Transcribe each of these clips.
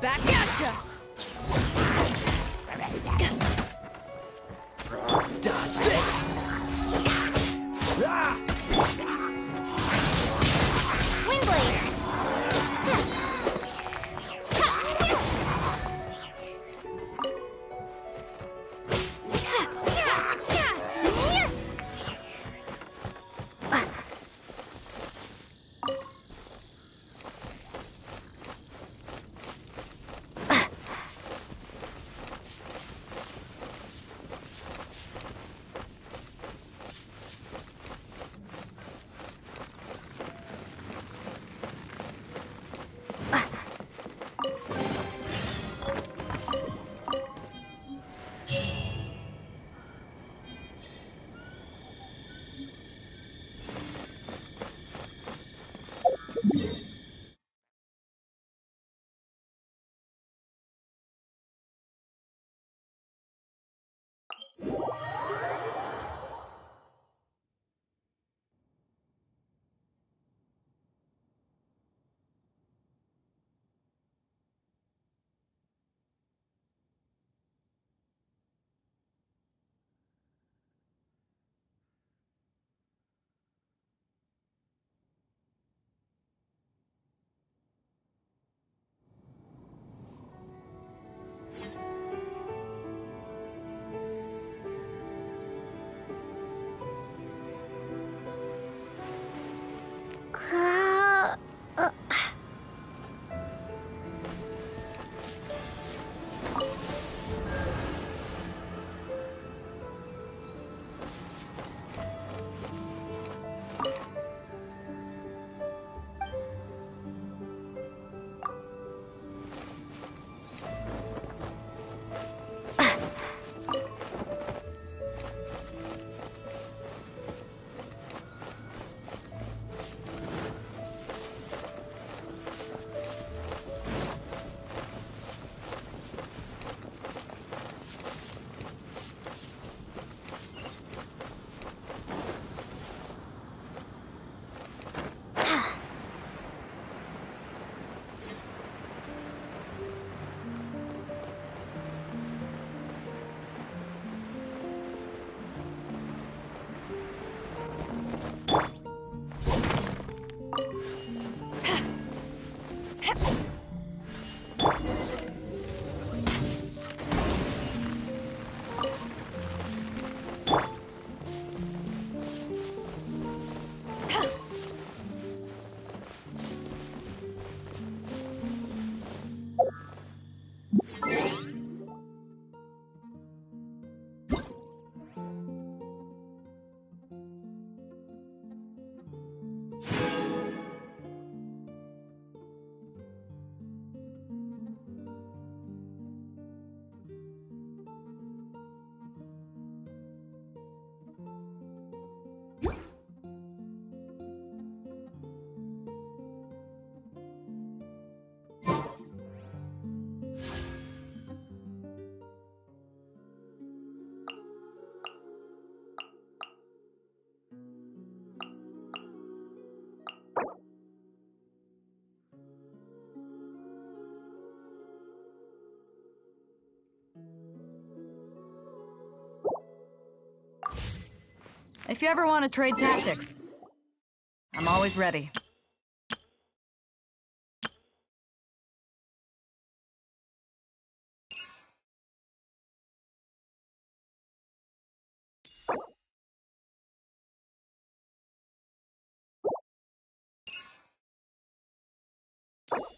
Back at If you ever want to trade tactics, I'm always ready. you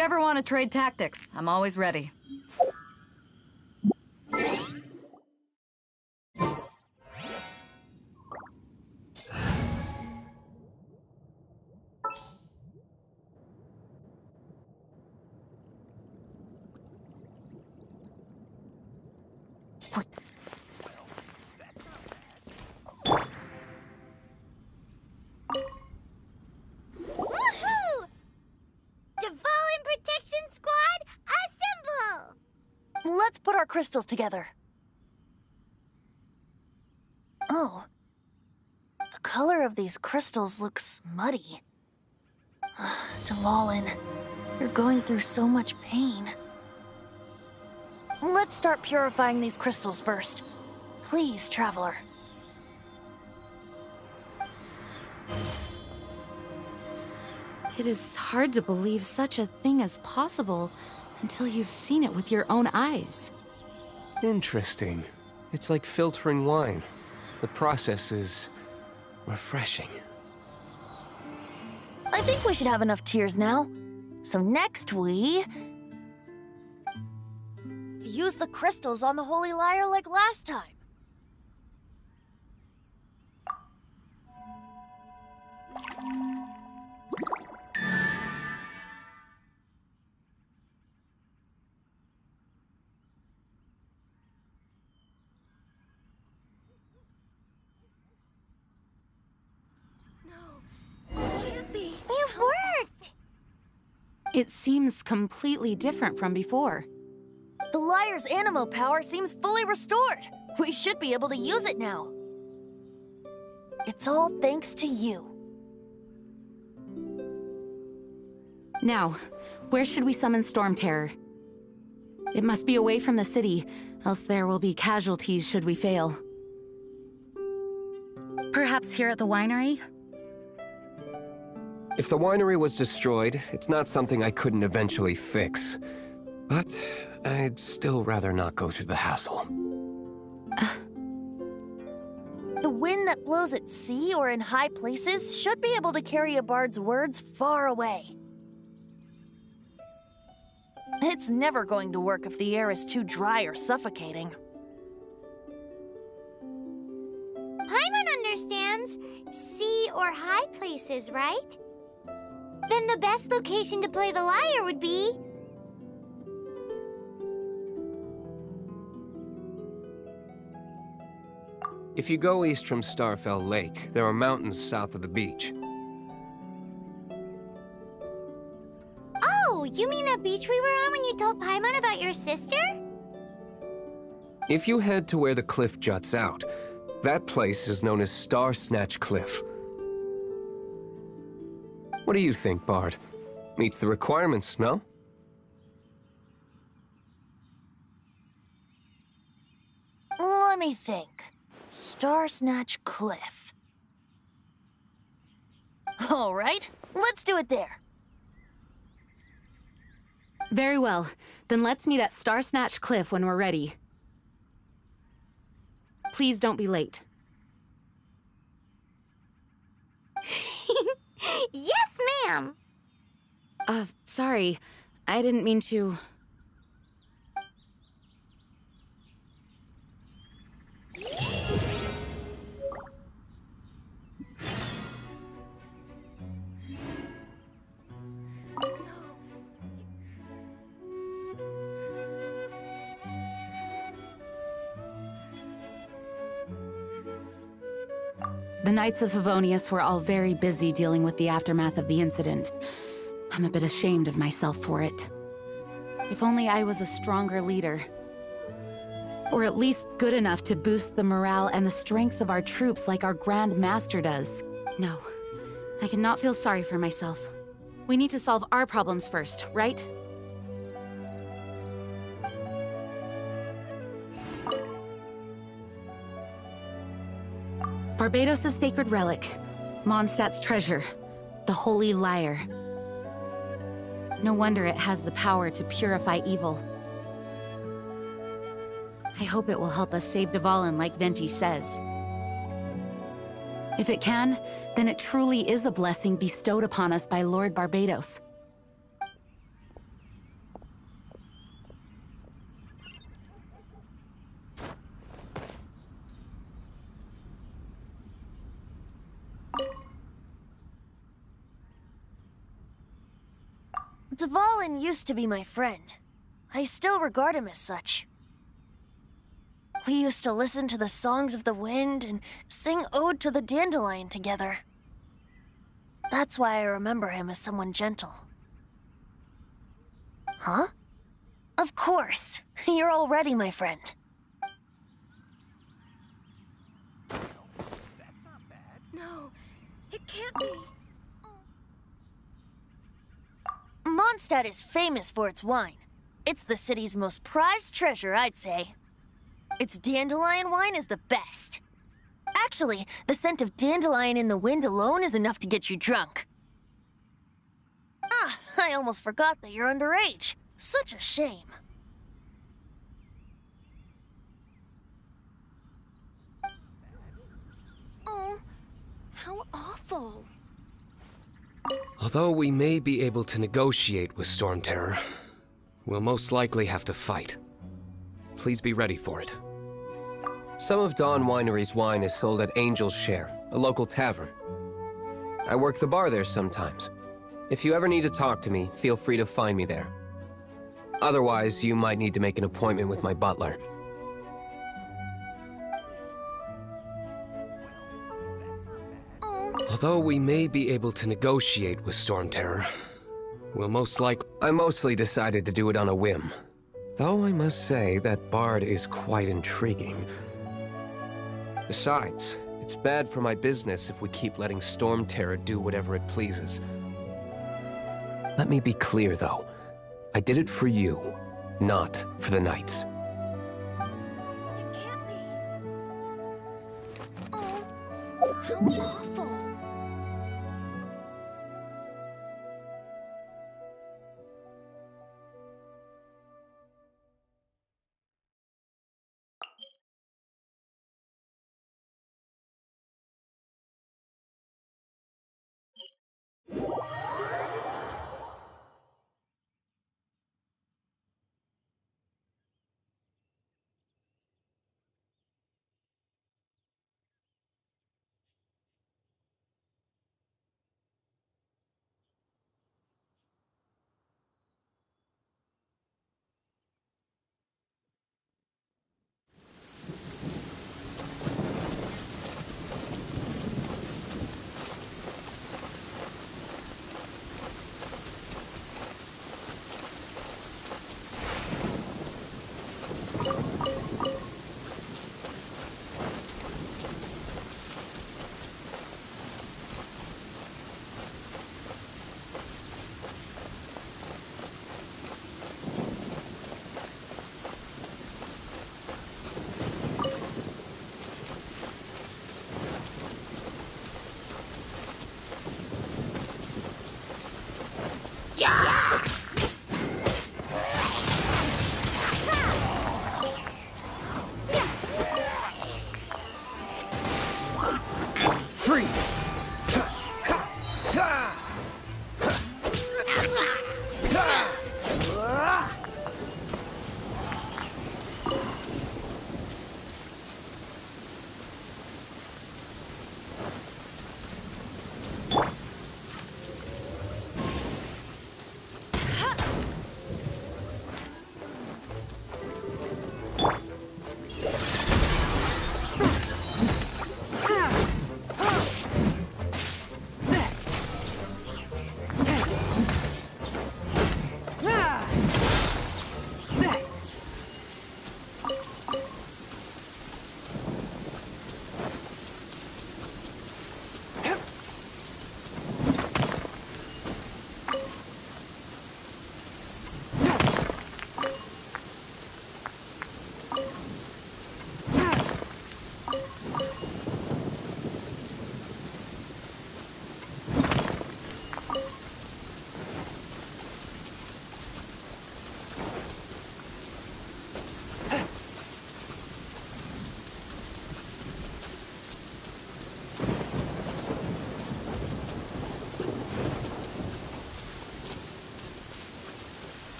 ever want to trade tactics, I'm always ready. Let's put our crystals together. Oh. The color of these crystals looks muddy. Dvalin, you're going through so much pain. Let's start purifying these crystals first. Please, Traveler. It is hard to believe such a thing is possible until you've seen it with your own eyes. Interesting. It's like filtering wine. The process is refreshing. I think we should have enough tears now. So next we... Use the crystals on the Holy Lyre like last time. It seems completely different from before. The Lyre's anemo power seems fully restored. We should be able to use it now. It's all thanks to you. Now, where should we summon Storm Terror? It must be away from the city, else there will be casualties should we fail. Perhaps here at the winery? If the winery was destroyed, it's not something I couldn't eventually fix. But I'd still rather not go through the hassle. Uh, the wind that blows at sea or in high places should be able to carry a bard's words far away. It's never going to work if the air is too dry or suffocating. Paimon understands sea or high places, right? Then the best location to play the lyre would be. If you go east from Starfell Lake, there are mountains south of the beach. Oh, you mean that beach we were on when you told Paimon about your sister? If you head to where the cliff juts out, that place is known as Starsnatch Cliff. What do you think, Bard? Meets the requirements, no? Let me think. Starsnatch Cliff. All right, let's do it there. Very well. Then let's meet at Starsnatch Cliff when we're ready. Please don't be late. Yes, ma'am. Uh, sorry. I didn't mean to... The Knights of Favonius were all very busy dealing with the aftermath of the incident. I'm a bit ashamed of myself for it. If only I was a stronger leader. Or at least good enough to boost the morale and the strength of our troops like our Grand Master does. No, I cannot feel sorry for myself. We need to solve our problems first, right? Barbatos' sacred relic, Mondstadt's treasure, the Holy Lyre. No wonder it has the power to purify evil. I hope it will help us save Dvalin like Venti says. If it can, then it truly is a blessing bestowed upon us by Lord Barbatos. Dvalin used to be my friend. I still regard him as such. We used to listen to the songs of the wind and sing Ode to the Dandelion together. That's why I remember him as someone gentle. Huh? Of course. You're already my friend. No, it can't be. Mondstadt is famous for its wine. It's the city's most prized treasure, I'd say. Its dandelion wine is the best. Actually, the scent of dandelion in the wind alone is enough to get you drunk. Ah, I almost forgot that you're underage. Such a shame. Oh, how awful. Although we may be able to negotiate with Storm Terror, we'll most likely have to fight. Please be ready for it. Some of Dawn Winery's wine is sold at Angel's Share, a local tavern. I work the bar there sometimes. If you ever need to talk to me, feel free to find me there. Otherwise, you might need to make an appointment with my butler. Although we may be able to negotiate with Storm Terror, we'll most likely. I mostly decided to do it on a whim. Though I must say that Bard is quite intriguing. Besides, it's bad for my business if we keep letting Storm Terror do whatever it pleases. Let me be clear, though. I did it for you, not for the Knights. it can't be. Oh,